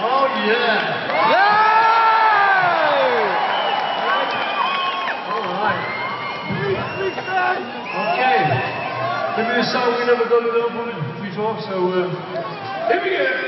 Oh, yeah. Yeah! All right. Okay. The Minnesota, we never go to Liverpool before, so uh, here we go.